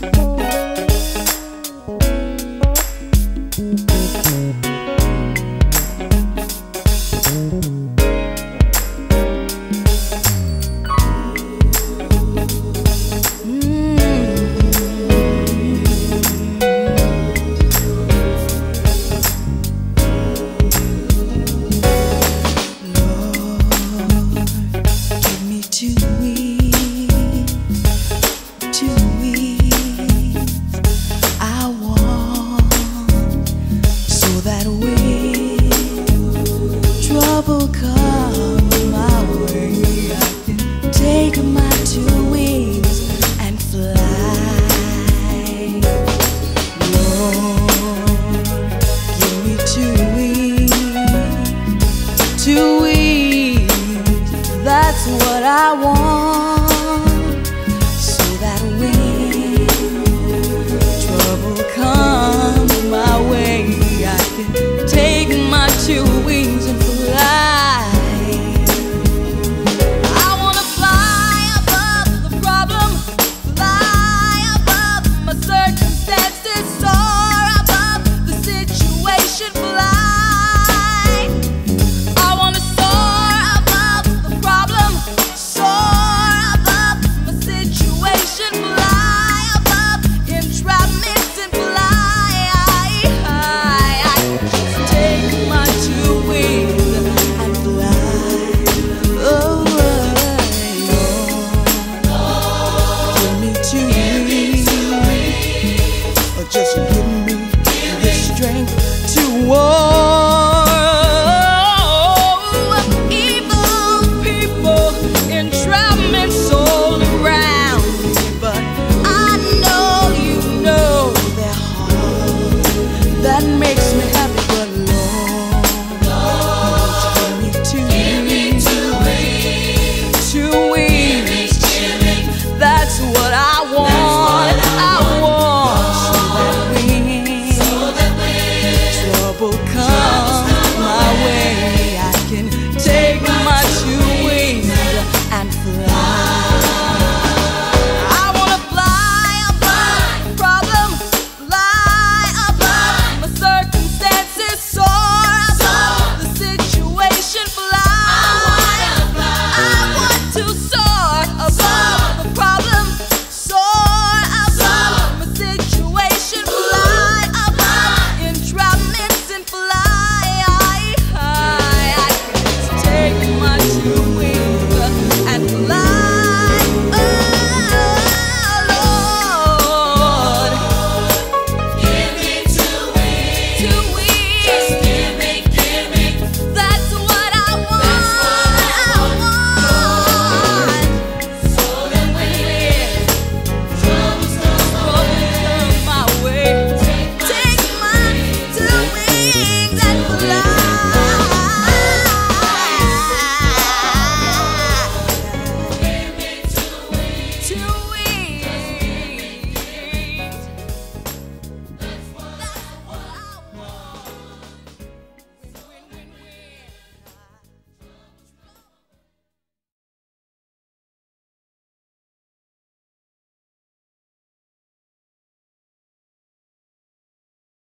Thank that. Trouble my way. Take my two wings and fly. Lord, give me two wings, two wings. That's what I want. just